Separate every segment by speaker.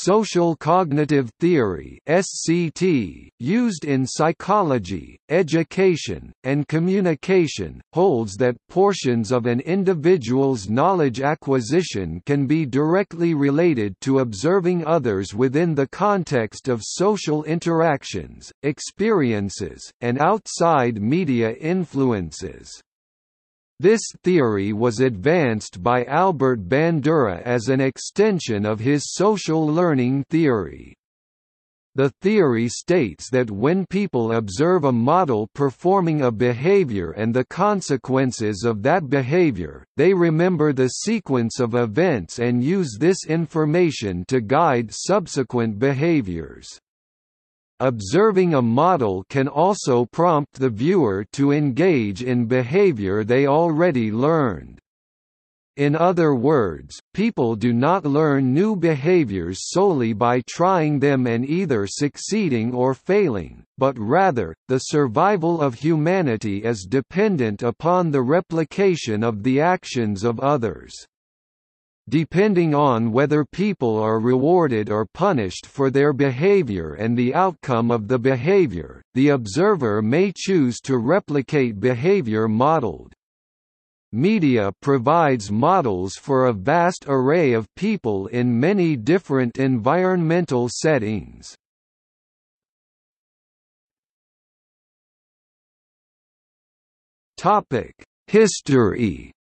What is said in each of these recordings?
Speaker 1: Social cognitive theory (SCT), used in psychology, education, and communication, holds that portions of an individual's knowledge acquisition can be directly related to observing others within the context of social interactions, experiences, and outside media influences. This theory was advanced by Albert Bandura as an extension of his social learning theory. The theory states that when people observe a model performing a behavior and the consequences of that behavior, they remember the sequence of events and use this information to guide subsequent behaviors. Observing a model can also prompt the viewer to engage in behavior they already learned. In other words, people do not learn new behaviors solely by trying them and either succeeding or failing, but rather, the survival of humanity is dependent upon the replication of the actions of others. Depending on whether people are rewarded or punished for their behavior and the outcome of the behavior, the observer may choose to replicate behavior modeled. Media provides models for a vast array of people in many different environmental settings. History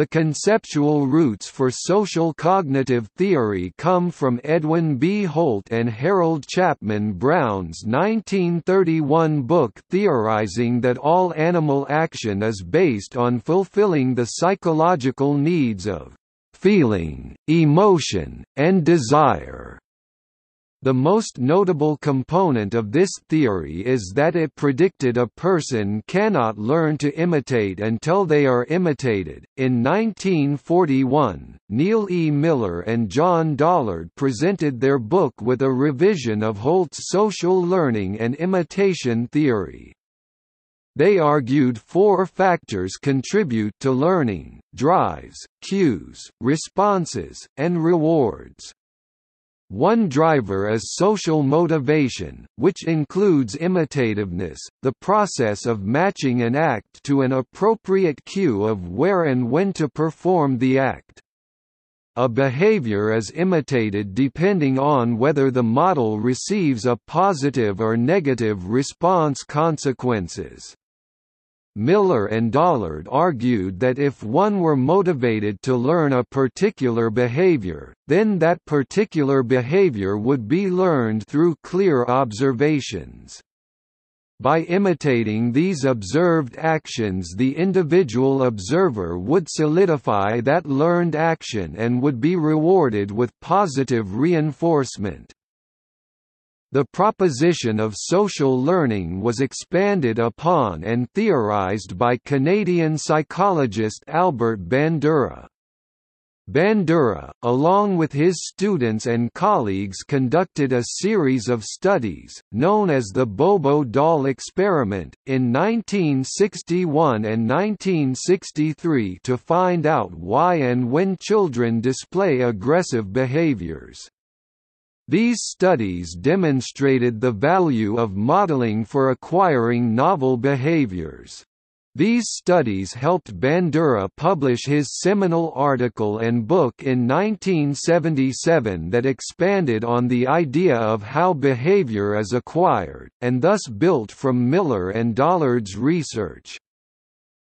Speaker 1: The conceptual roots for social cognitive theory come from Edwin B. Holt and Harold Chapman Brown's 1931 book theorizing that all animal action is based on fulfilling the psychological needs of feeling, emotion, and desire. The most notable component of this theory is that it predicted a person cannot learn to imitate until they are imitated. In 1941, Neal E. Miller and John Dollard presented their book with a revision of Holt's social learning and imitation theory. They argued four factors contribute to learning, drives, cues, responses, and rewards. One driver is social motivation, which includes imitativeness, the process of matching an act to an appropriate cue of where and when to perform the act. A behavior is imitated depending on whether the model receives a positive or negative response consequences. Miller and Dollard argued that if one were motivated to learn a particular behavior, then that particular behavior would be learned through clear observations. By imitating these observed actions the individual observer would solidify that learned action and would be rewarded with positive reinforcement. The proposition of social learning was expanded upon and theorized by Canadian psychologist Albert Bandura. Bandura, along with his students and colleagues conducted a series of studies, known as the Bobo doll experiment, in 1961 and 1963 to find out why and when children display aggressive behaviors. These studies demonstrated the value of modeling for acquiring novel behaviors. These studies helped Bandura publish his seminal article and book in 1977 that expanded on the idea of how behavior is acquired, and thus built from Miller and Dollard's research.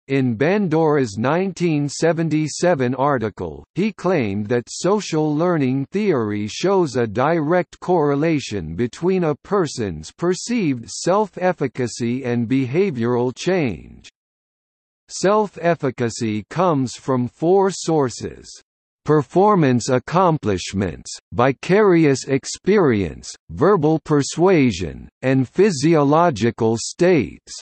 Speaker 1: In Bandura's 1977 article, he claimed that social learning theory shows a direct correlation between a person's perceived self-efficacy and behavioral change. Self-efficacy comes from four sources. Performance accomplishments, vicarious experience, verbal persuasion, and physiological states.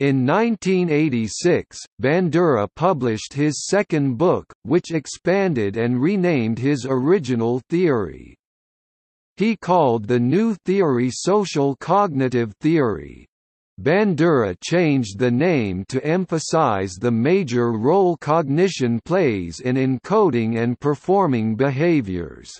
Speaker 1: In 1986, Bandura published his second book, which expanded and renamed his original theory. He called the new theory social cognitive theory. Bandura changed the name to emphasize the major role cognition plays in encoding and performing behaviors.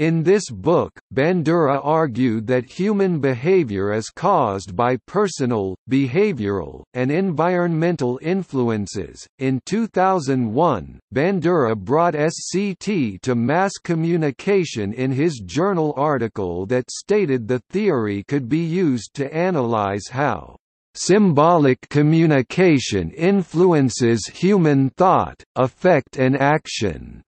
Speaker 1: In this book, Bandura argued that human behavior is caused by personal, behavioral, and environmental influences. In 2001, Bandura brought SCT to mass communication in his journal article that stated the theory could be used to analyze how symbolic communication influences human thought, affect and action.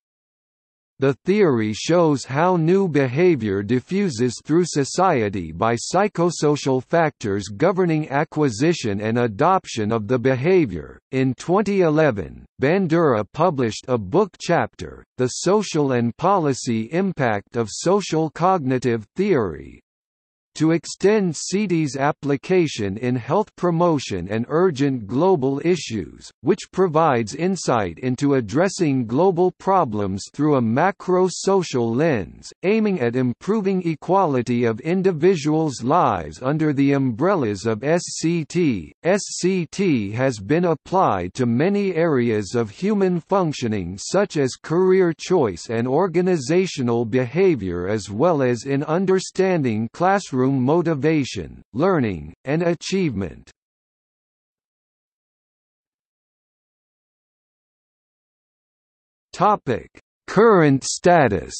Speaker 1: The theory shows how new behavior diffuses through society by psychosocial factors governing acquisition and adoption of the behavior. In 2011, Bandura published a book chapter, The Social and Policy Impact of Social Cognitive Theory, to extend SCT's application in health promotion and urgent global issues, which provides insight into addressing global problems through a macro-social lens, aiming at improving equality of individuals' lives under the umbrellas of SCT. SCT has been applied to many areas of human functioning such as career choice and organizational behavior as well as in understanding classroom classroom motivation, learning, and achievement. Current status.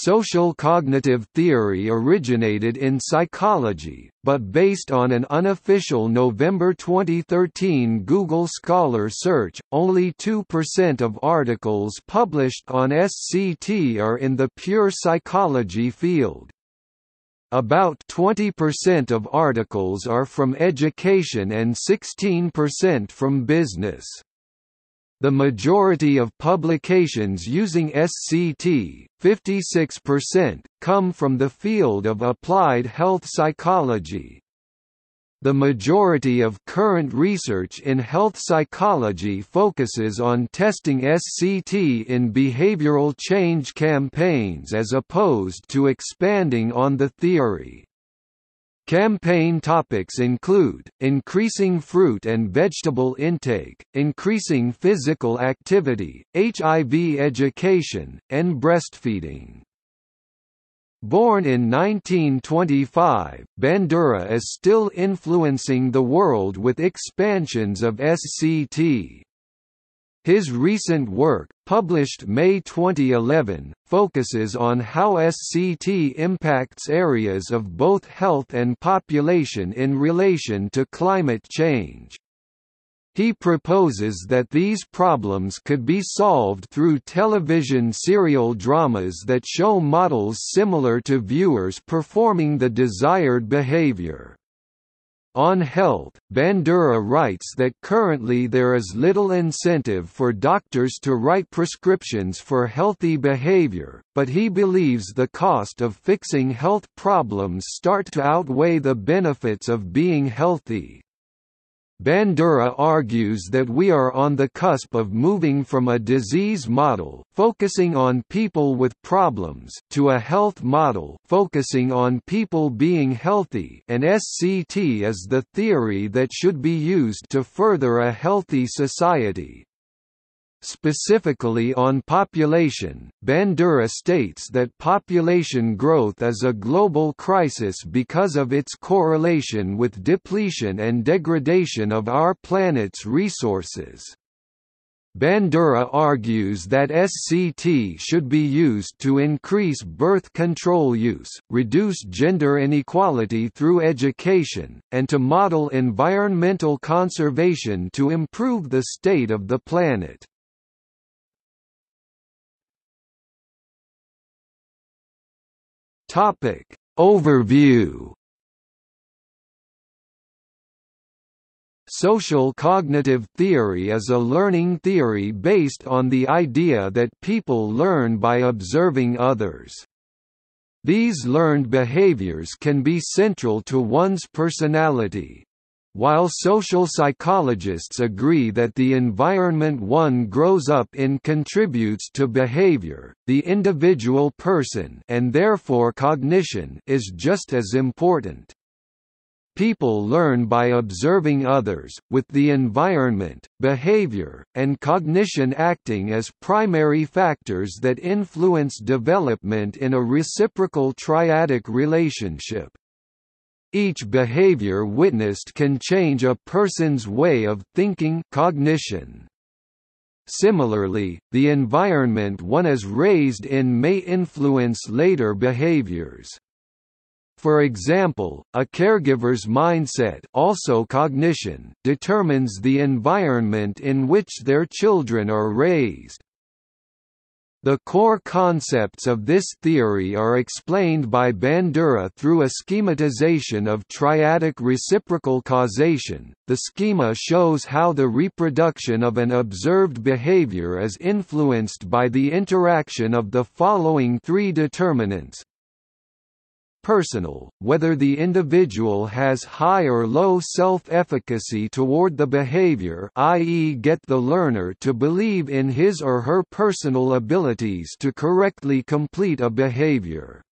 Speaker 1: Social cognitive theory originated in psychology, but based on an unofficial November 2013 Google Scholar search, only 2% of articles published on SCT are in the pure psychology field. About 20% of articles are from education and 16% from business. The majority of publications using SCT, 56%, come from the field of applied health psychology. The majority of current research in health psychology focuses on testing SCT in behavioral change campaigns as opposed to expanding on the theory. Campaign topics include, increasing fruit and vegetable intake, increasing physical activity, HIV education, and breastfeeding. Born in 1925, Bandura is still influencing the world with expansions of SCT. His recent work, published May 2011, focuses on how SCT impacts areas of both health and population in relation to climate change. He proposes that these problems could be solved through television serial dramas that show models similar to viewers performing the desired behavior. On health, Bandura writes that currently there is little incentive for doctors to write prescriptions for healthy behavior, but he believes the cost of fixing health problems start to outweigh the benefits of being healthy. Bandura argues that we are on the cusp of moving from a disease model focusing on people with problems to a health model focusing on people being healthy and SCT is the theory that should be used to further a healthy society. Specifically on population, Bandura states that population growth is a global crisis because of its correlation with depletion and degradation of our planet's resources. Bandura argues that SCT should be used to increase birth control use, reduce gender inequality through education, and to model environmental conservation to improve the state of the planet. Topic Overview Social cognitive theory is a learning theory based on the idea that people learn by observing others. These learned behaviors can be central to one's personality. While social psychologists agree that the environment one grows up in contributes to behavior, the individual person and therefore cognition is just as important. People learn by observing others, with the environment, behavior, and cognition acting as primary factors that influence development in a reciprocal triadic relationship. Each behavior witnessed can change a person's way of thinking cognition. Similarly, the environment one is raised in may influence later behaviors. For example, a caregiver's mindset also cognition determines the environment in which their children are raised. The core concepts of this theory are explained by Bandura through a schematization of triadic reciprocal causation. The schema shows how the reproduction of an observed behavior is influenced by the interaction of the following three determinants personal, whether the individual has high or low self-efficacy toward the behavior i.e. get the learner to believe in his or her personal abilities to correctly complete a behavior.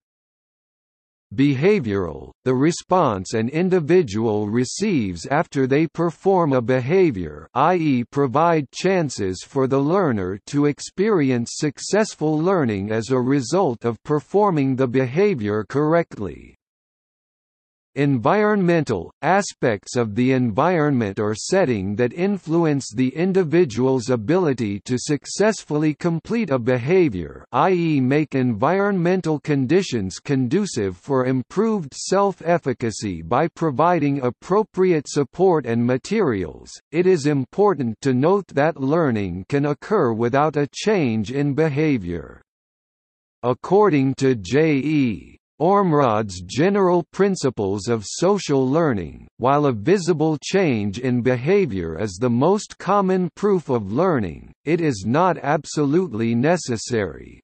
Speaker 1: Behavioral, the response an individual receives after they perform a behavior i.e. provide chances for the learner to experience successful learning as a result of performing the behavior correctly. Environmental – aspects of the environment or setting that influence the individual's ability to successfully complete a behavior i.e. make environmental conditions conducive for improved self-efficacy by providing appropriate support and materials. It is important to note that learning can occur without a change in behavior. According to J.E. Ormrod's general principles of social learning, while a visible change in behavior is the most common proof of learning, it is not absolutely necessary.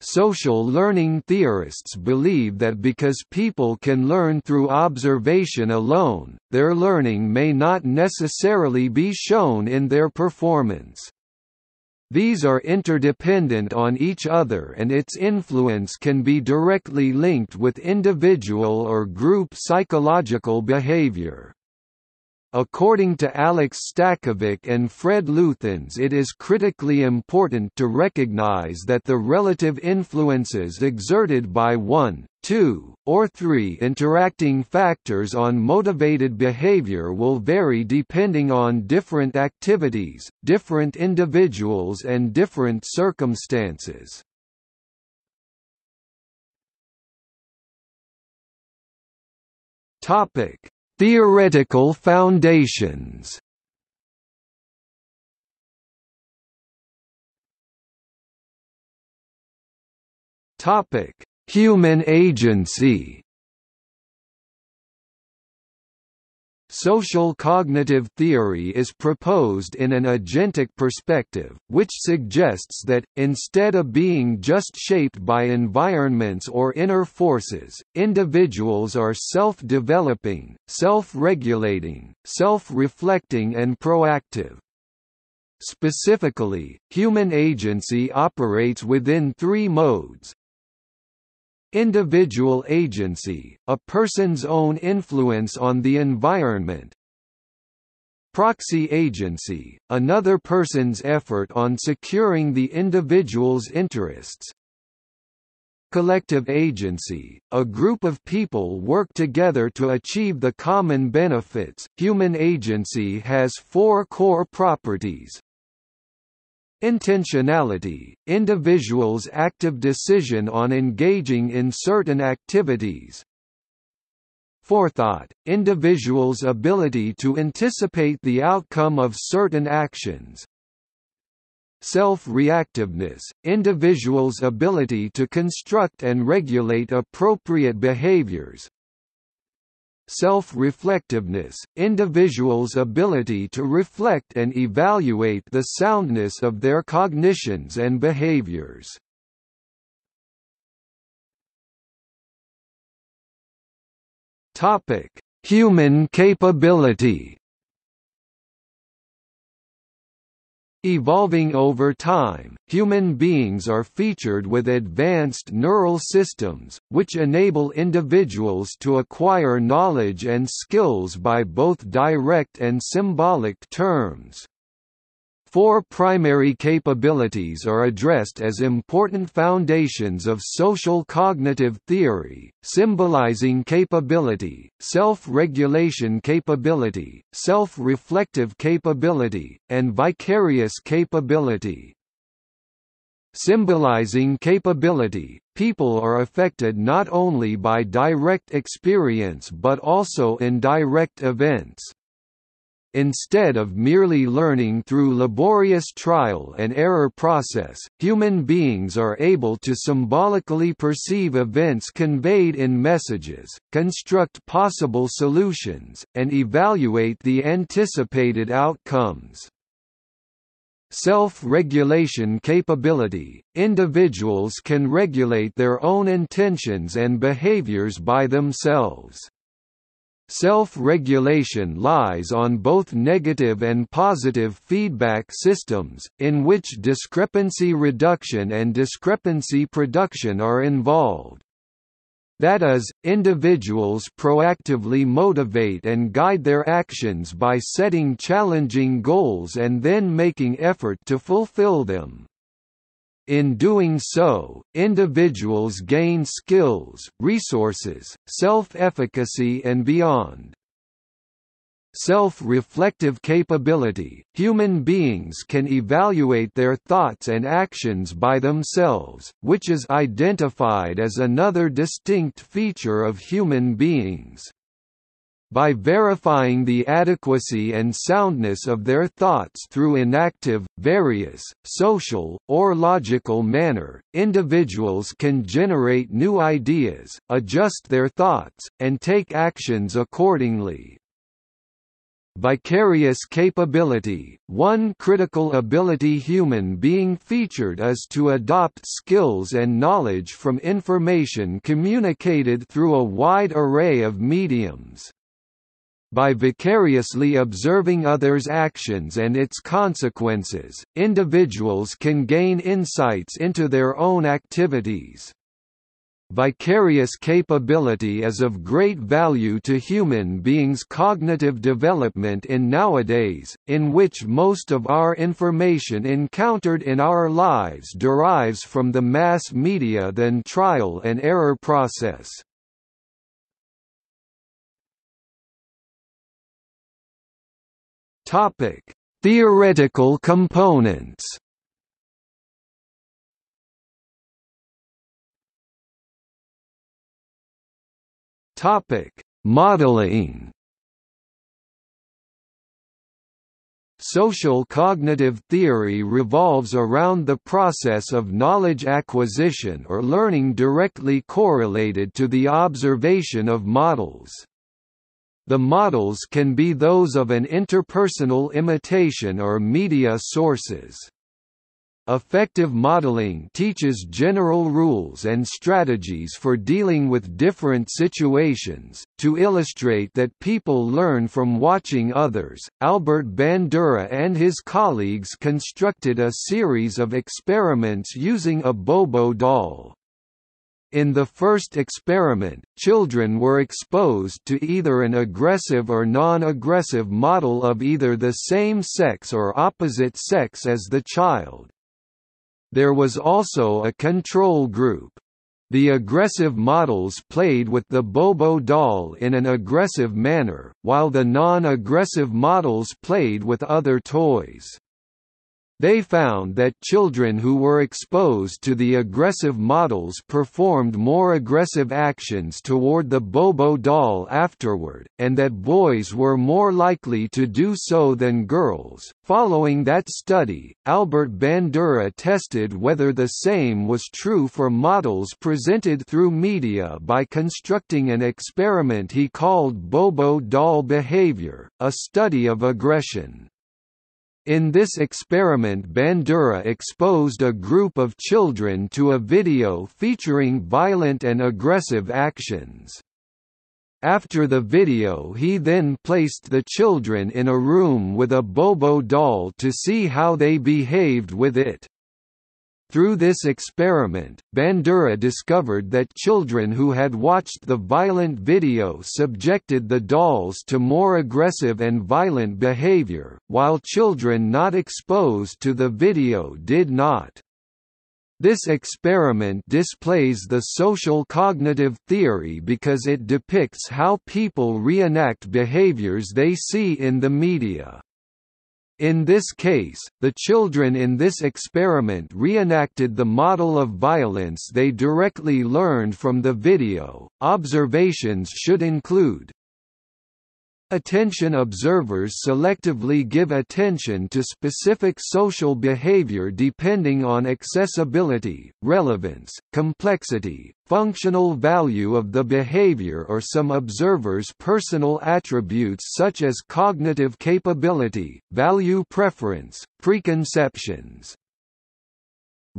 Speaker 1: Social learning theorists believe that because people can learn through observation alone, their learning may not necessarily be shown in their performance. These are interdependent on each other and its influence can be directly linked with individual or group psychological behavior. According to Alex Stajkovic and Fred Luthans it is critically important to recognize that the relative influences exerted by one, two, or three interacting factors on motivated behavior will vary depending on different activities, different individuals and different circumstances. Topic Theoretical foundations. Human agency Social cognitive theory is proposed in an agentic perspective, which suggests that, instead of being just shaped by environments or inner forces, individuals are self-developing, self-regulating, self-reflecting and proactive. Specifically, human agency operates within three modes, Individual agency, a person's own influence on the environment. Proxy agency, another person's effort on securing the individual's interests. Collective agency, a group of people work together to achieve the common benefits. Human agency has four core properties, Intentionality – individuals' active decision on engaging in certain activities. Forethought – individuals' ability to anticipate the outcome of certain actions. Self-reactiveness – individuals' ability to construct and regulate appropriate behaviors Self-reflectiveness, individuals' ability to reflect and evaluate the soundness of their cognitions and behaviors. Human capability Evolving over time, human beings are featured with advanced neural systems, which enable individuals to acquire knowledge and skills by both direct and symbolic terms. Four primary capabilities are addressed as important foundations of social cognitive theory, symbolizing capability, self-regulation capability, self-reflective capability, and vicarious capability. Symbolizing capability, people are affected not only by direct experience but also indirect events. Instead of merely learning through laborious trial and error process, human beings are able to symbolically perceive events conveyed in messages, construct possible solutions, and evaluate the anticipated outcomes. Self-regulation capability – Individuals can regulate their own intentions and behaviors by themselves. Self-regulation lies on both negative and positive feedback systems, in which discrepancy reduction and discrepancy production are involved. That is, individuals proactively motivate and guide their actions by setting challenging goals and then making effort to fulfill them. In doing so, individuals gain skills, resources, self-efficacy and beyond. Self-reflective capability – Human beings can evaluate their thoughts and actions by themselves, which is identified as another distinct feature of human beings. By verifying the adequacy and soundness of their thoughts through inactive, vicarious, social, or logical manner, individuals can generate new ideas, adjust their thoughts, and take actions accordingly. Vicarious capability – One critical ability human being featured is to adopt skills and knowledge from information communicated through a wide array of mediums. By vicariously observing others' actions and its consequences, individuals can gain insights into their own activities. Vicarious capability is of great value to human beings' cognitive development in nowadays, in which most of our information encountered in our lives derives from the mass media than trial and error process. Topic: Theoretical components. Topic: Modeling. Social cognitive theory revolves around the process of knowledge acquisition or learning directly correlated to the observation of models. The models can be those of an interpersonal imitation or media sources. Effective modeling teaches general rules and strategies for dealing with different situations. To illustrate that people learn from watching others, Albert Bandura and his colleagues constructed a series of experiments using a Bobo doll. In the first experiment, children were exposed to either an aggressive or non-aggressive model of either the same sex or opposite sex as the child. There was also a control group. The aggressive models played with the Bobo doll in an aggressive manner, while the non-aggressive models played with other toys. They found that children who were exposed to the aggressive models performed more aggressive actions toward the Bobo doll afterward, and that boys were more likely to do so than girls. Following that study, Albert Bandura tested whether the same was true for models presented through media by constructing an experiment he called Bobo doll behavior, a study of aggression. In this experiment Bandura exposed a group of children to a video featuring violent and aggressive actions. After the video he then placed the children in a room with a Bobo doll to see how they behaved with it. Through this experiment, Bandura discovered that children who had watched the violent video subjected the dolls to more aggressive and violent behavior, while children not exposed to the video did not. This experiment displays the social cognitive theory because it depicts how people reenact behaviors they see in the media. In this case, the children in this experiment reenacted the model of violence they directly learned from the video. Observations should include Attention observers selectively give attention to specific social behavior depending on accessibility, relevance, complexity, functional value of the behavior or some observers' personal attributes such as cognitive capability, value preference, preconceptions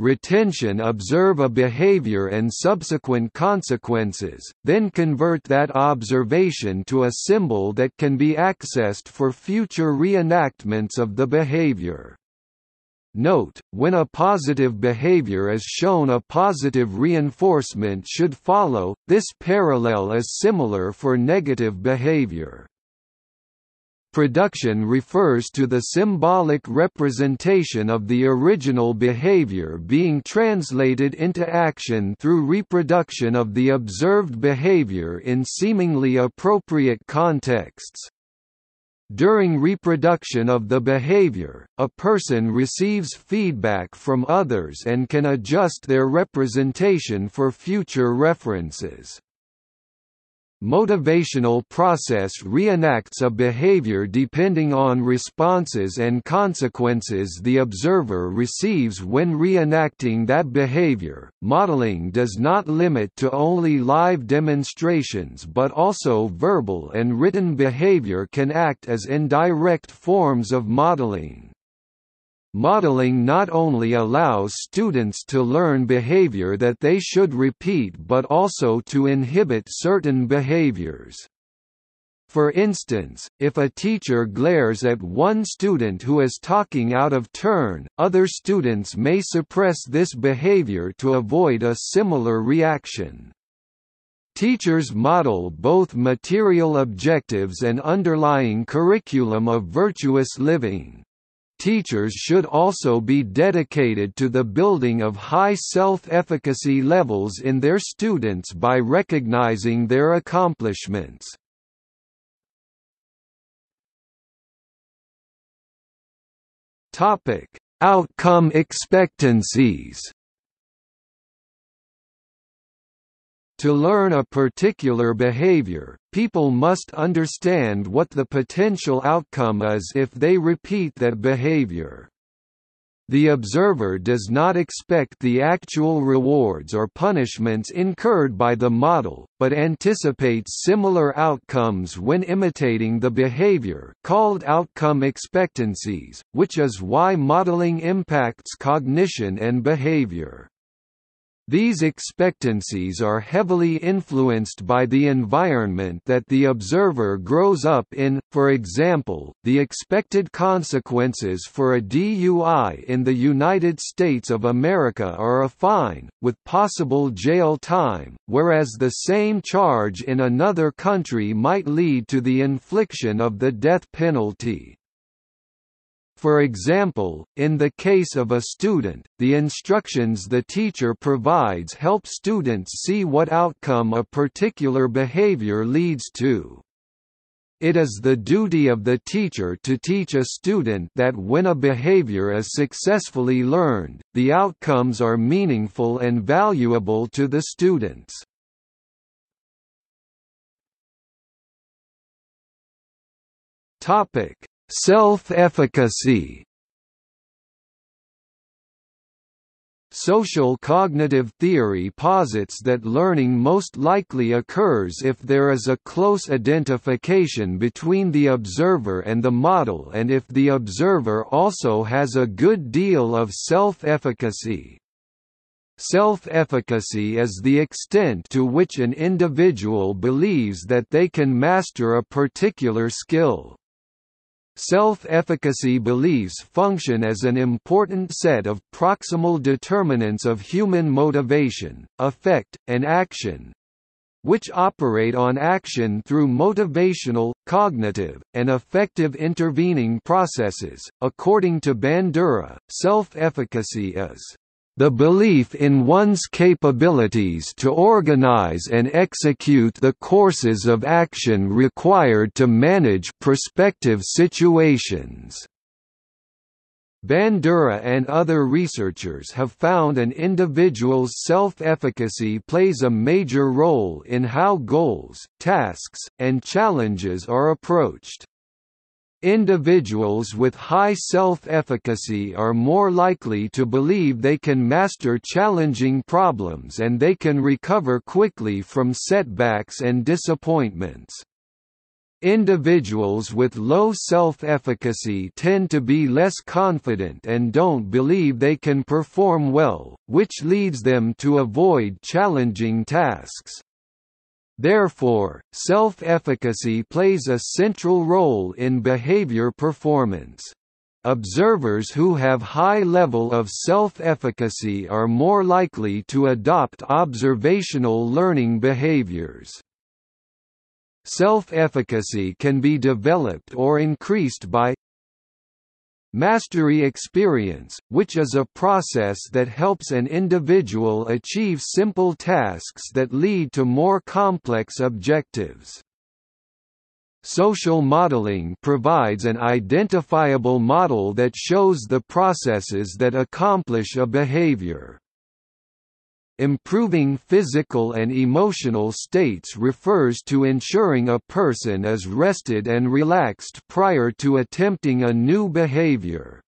Speaker 1: retention observe a behavior and subsequent consequences, then convert that observation to a symbol that can be accessed for future reenactments of the behavior. Note, when a positive behavior is shown a positive reinforcement should follow, this parallel is similar for negative behavior. Production refers to the symbolic representation of the original behavior being translated into action through reproduction of the observed behavior in seemingly appropriate contexts. During reproduction of the behavior, a person receives feedback from others and can adjust their representation for future references motivational process reenacts a behavior depending on responses and consequences the observer receives when reenacting that behavior. Modeling does not limit to only live demonstrations but also verbal and written behavior can act as indirect forms of modeling. Modeling not only allows students to learn behavior that they should repeat but also to inhibit certain behaviors. For instance, if a teacher glares at one student who is talking out of turn, other students may suppress this behavior to avoid a similar reaction. Teachers model both material objectives and underlying curriculum of virtuous living. Teachers should also be dedicated to the building of high self-efficacy levels in their students by recognizing their accomplishments. Outcome expectancies To learn a particular behavior, people must understand what the potential outcome is if they repeat that behavior. The observer does not expect the actual rewards or punishments incurred by the model, but anticipates similar outcomes when imitating the behavior called outcome expectancies, which is why modeling impacts cognition and behavior. These expectancies are heavily influenced by the environment that the observer grows up in, for example, the expected consequences for a DUI in the United States of America are a fine, with possible jail time, whereas the same charge in another country might lead to the infliction of the death penalty. For example, in the case of a student, the instructions the teacher provides help students see what outcome a particular behavior leads to. It is the duty of the teacher to teach a student that when a behavior is successfully learned, the outcomes are meaningful and valuable to the students. Topic: Self-efficacy Social cognitive theory posits that learning most likely occurs if there is a close identification between the observer and the model and if the observer also has a good deal of self-efficacy. Self-efficacy is the extent to which an individual believes that they can master a particular skill. Self-efficacy beliefs function as an important set of proximal determinants of human motivation, affect, and action, which operate on action through motivational, cognitive, and affective intervening processes. According to Bandura, self-efficacy is the belief in one's capabilities to organize and execute the courses of action required to manage prospective situations. Bandura and other researchers have found an individual's self-efficacy plays a major role in how goals, tasks, and challenges are approached. Individuals with high self-efficacy are more likely to believe they can master challenging problems and they can recover quickly from setbacks and disappointments. Individuals with low self-efficacy tend to be less confident and don't believe they can perform well, which leads them to avoid challenging tasks. Therefore, self-efficacy plays a central role in behavior performance. Observers who have high level of self-efficacy are more likely to adopt observational learning behaviors. Self-efficacy can be developed or increased by Mastery experience, which is a process that helps an individual achieve simple tasks that lead to more complex objectives. Social modeling provides an identifiable model that shows the processes that accomplish a behavior. Improving physical and emotional states refers to ensuring a person is rested and relaxed prior to attempting a new behavior.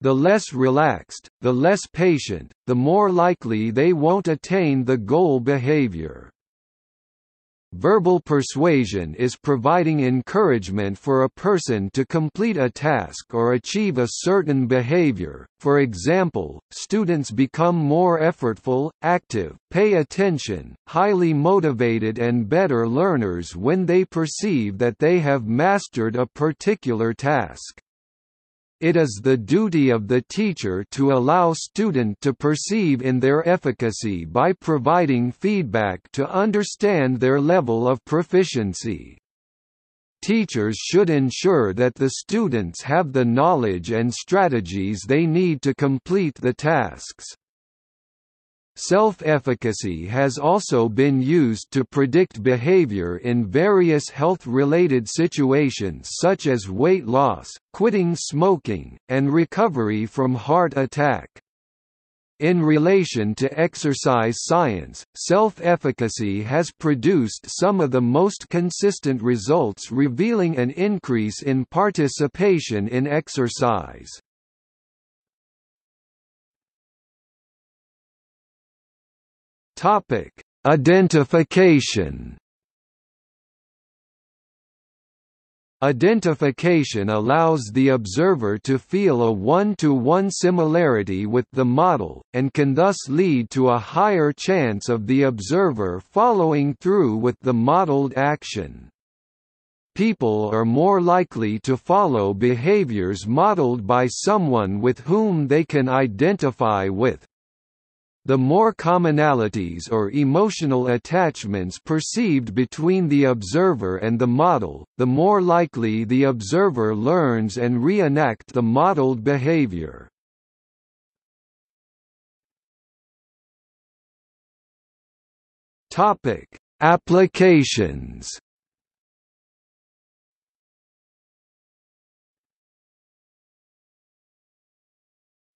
Speaker 1: The less relaxed, the less patient, the more likely they won't attain the goal behavior. Verbal persuasion is providing encouragement for a person to complete a task or achieve a certain behavior. For example, students become more effortful, active, pay attention, highly motivated and better learners when they perceive that they have mastered a particular task. It is the duty of the teacher to allow student to perceive in their efficacy by providing feedback to understand their level of proficiency. Teachers should ensure that the students have the knowledge and strategies they need to complete the tasks. Self-efficacy has also been used to predict behavior in various health-related situations such as weight loss, quitting smoking, and recovery from heart attack. In relation to exercise science, self-efficacy has produced some of the most consistent results revealing an increase in participation in exercise. Topic: Identification. Identification allows the observer to feel a one-to-one -one similarity with the model, and can thus lead to a higher chance of the observer following through with the modeled action. People are more likely to follow behaviors modeled by someone with whom they can identify with. The more commonalities or emotional attachments perceived between the observer and the model, the more likely the observer learns and reenact the modeled behavior. Topic: Applications.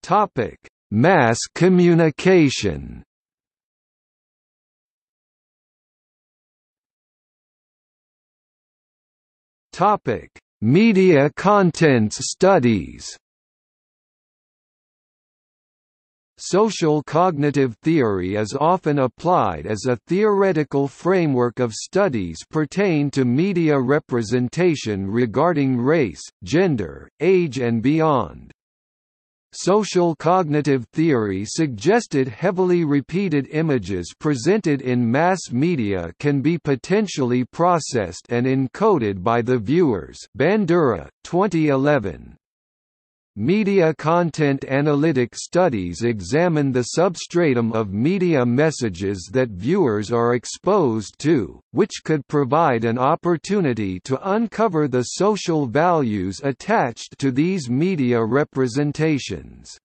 Speaker 1: Topic: Mass communication Topic: Media contents studies. Social cognitive theory is often applied as a theoretical framework of studies pertain to media representation regarding race, gender, age and beyond. Social cognitive theory suggested heavily repeated images presented in mass media can be potentially processed and encoded by the viewers Bandura, 2011. Media content analytic studies examine the substratum of media messages that viewers are exposed to, which could provide an opportunity to uncover the social values attached to these media representations.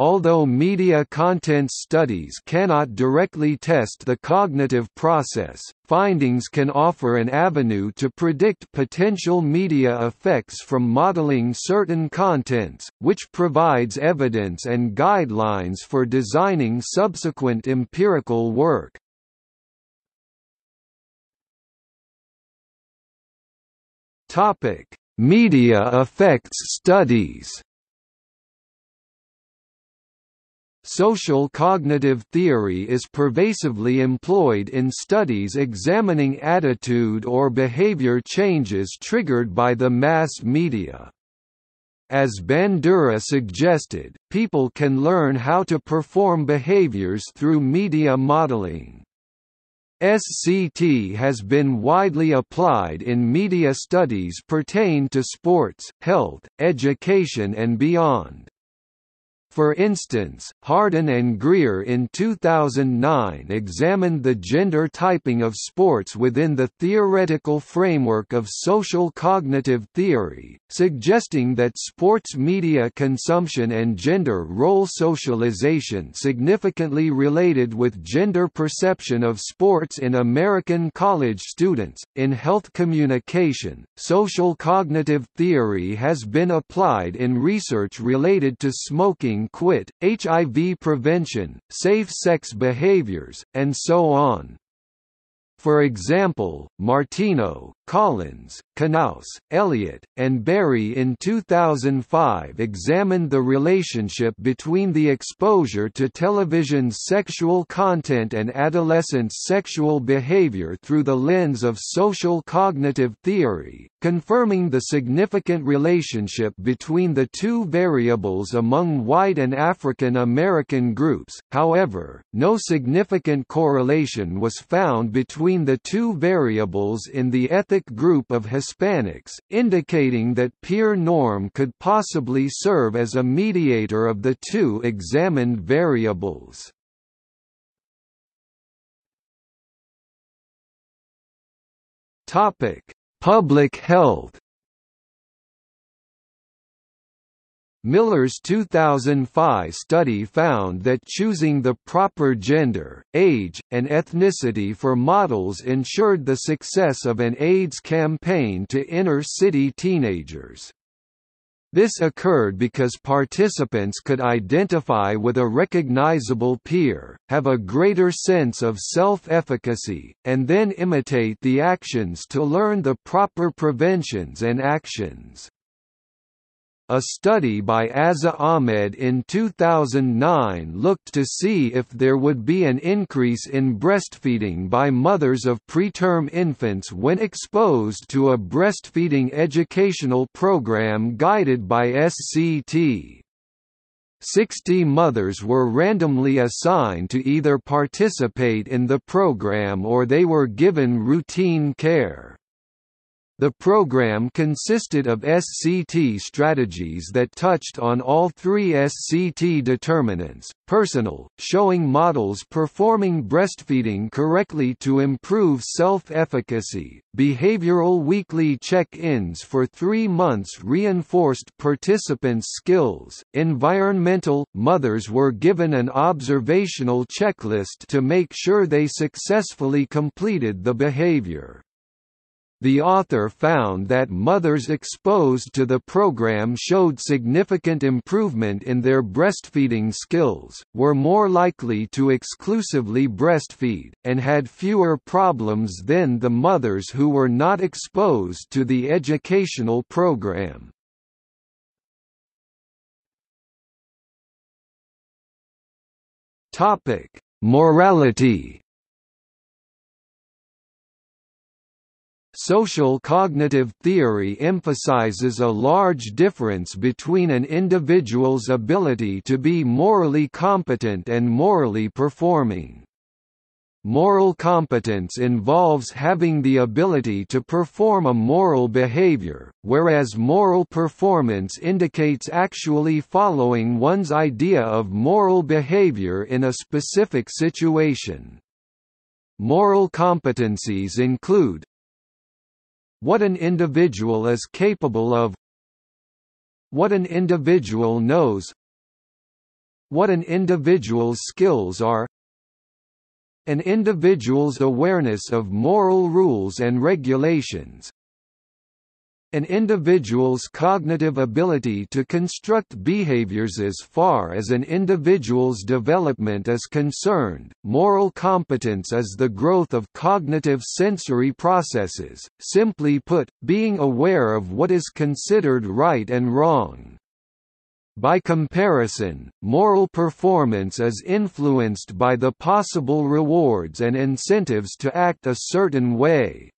Speaker 1: Although media content studies cannot directly test the cognitive process, findings can offer an avenue to predict potential media effects from modeling certain contents, which provides evidence and guidelines for designing subsequent empirical work. Media effects studies Social cognitive theory is pervasively employed in studies examining attitude or behavior changes triggered by the mass media. As Bandura suggested, people can learn how to perform behaviors through media modeling. SCT has been widely applied in media studies pertain to sports, health, education and beyond. For instance, Hardin and Greer in 2009 examined the gender typing of sports within the theoretical framework of social cognitive theory, suggesting that sports media consumption and gender role socialization significantly related with gender perception of sports in American college students. In health communication, social cognitive theory has been applied in research related to smoking quit, HIV prevention, safe sex behaviors, and so on. For example, Martino, Collins, Kanouse, Elliott, and Berry in 2005 examined the relationship between the exposure to television's sexual content and adolescents' sexual behavior through the lens of social cognitive theory, confirming the significant relationship between the two variables among white and African American groups. However, no significant correlation was found between the two variables in the ethnic group of Hispanics, indicating that peer norm could possibly serve as a mediator of the two examined variables. Topic: Public health Miller's 2005 study found that choosing the proper gender, age, and ethnicity for models ensured the success of an AIDS campaign to inner-city teenagers. This occurred because participants could identify with a recognizable peer, have a greater sense of self-efficacy, and then imitate the actions to learn the proper preventions and actions. A study by Azza Ahmed in 2009 looked to see if there would be an increase in breastfeeding by mothers of preterm infants when exposed to a breastfeeding educational program guided by SCT. 60 mothers were randomly assigned to either participate in the program or they were given routine care. The program consisted of SCT strategies that touched on all three SCT determinants, personal, showing models performing breastfeeding correctly to improve self-efficacy, behavioral weekly check-ins for three months reinforced participants' skills, environmental, mothers were given an observational checklist to make sure they successfully completed the behavior. The author found that mothers exposed to the program showed significant improvement in their breastfeeding skills, were more likely to exclusively breastfeed, and had fewer problems than the mothers who were not exposed to the educational program. Morality Social cognitive theory emphasizes a large difference between an individual's ability to be morally competent and morally performing. Moral competence involves having the ability to perform a moral behavior, whereas moral performance indicates actually following one's idea of moral behavior in a specific situation. Moral competencies include what an individual is capable of what an individual knows what an individual's skills are an individual's awareness of moral rules and regulations, an individual's cognitive ability to construct behaviors as far as an individual's development is concerned. Moral competence is the growth of cognitive sensory processes, simply put, being aware of what is considered right and wrong. By comparison, moral performance is influenced by the possible rewards and incentives to act a certain way.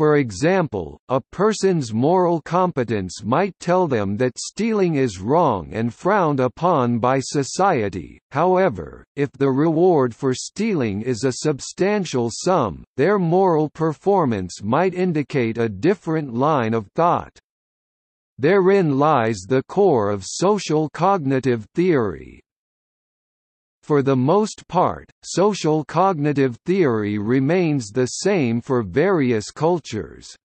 Speaker 1: For example, a person's moral competence might tell them that stealing is wrong and frowned upon by society, however, if the reward for stealing is a substantial sum, their moral performance might indicate a different line of thought. Therein lies the core of social cognitive theory. For the most part, social cognitive theory remains the same for various cultures.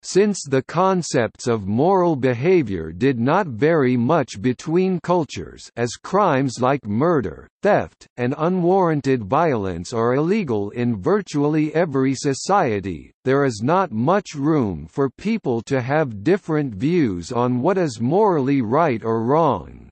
Speaker 1: Since the concepts of moral behavior did not vary much between cultures as crimes like murder, theft, and unwarranted violence are illegal in virtually every society, there is not much room for people to have different views on what is morally right or wrong.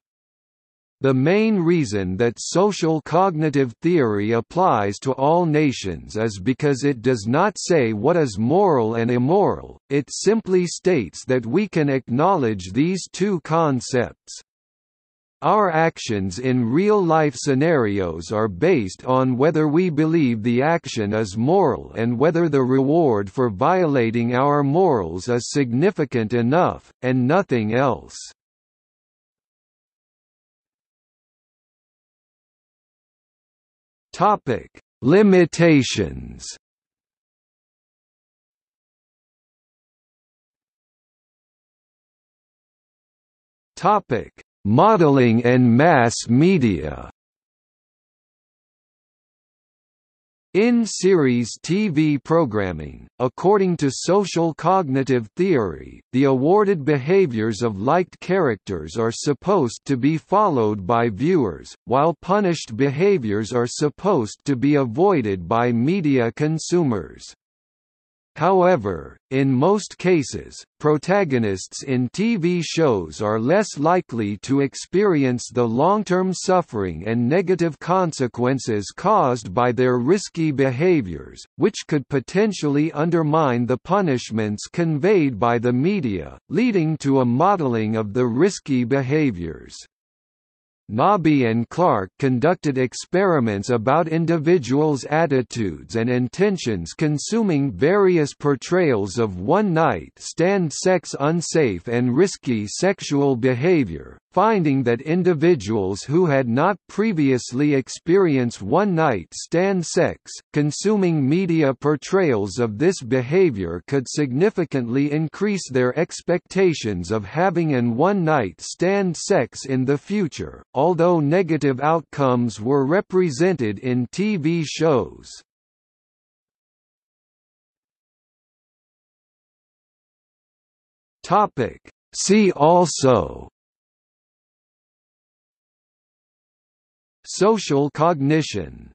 Speaker 1: The main reason that social cognitive theory applies to all nations is because it does not say what is moral and immoral, it simply states that we can acknowledge these two concepts. Our actions in real-life scenarios are based on whether we believe the action is moral and whether the reward for violating our morals is significant enough, and nothing else. Topic: Limitations. Topic: Modeling and mass media. In-series TV programming, according to social cognitive theory, the awarded behaviors of liked characters are supposed to be followed by viewers, while punished behaviors are supposed to be avoided by media consumers. However, in most cases, protagonists in TV shows are less likely to experience the long-term suffering and negative consequences caused by their risky behaviors, which could potentially undermine the punishments conveyed by the media, leading to a modeling of the risky behaviors. Nabi and Clark conducted experiments about individuals' attitudes and intentions consuming various portrayals of one-night stand sex unsafe and risky sexual behavior, finding that individuals who had not previously experienced one-night stand sex, consuming media portrayals of this behavior could significantly increase their expectations of having an one-night stand sex in the future, although negative outcomes were represented in TV shows. See also Social cognition